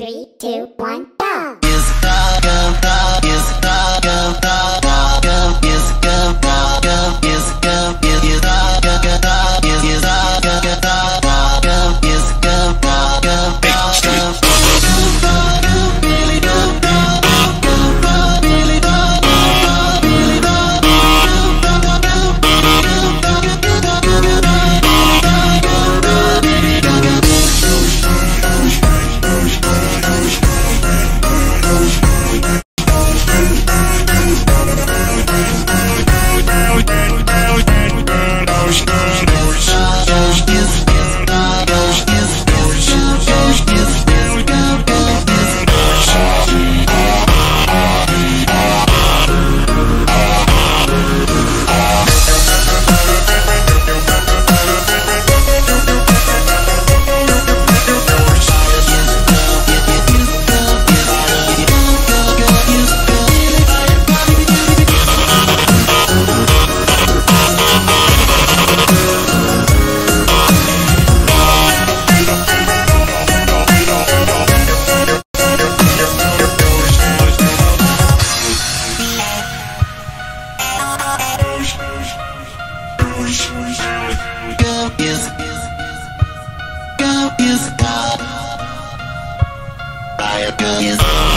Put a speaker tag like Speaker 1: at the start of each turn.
Speaker 1: Three, two, one,
Speaker 2: is Go is God. Riot is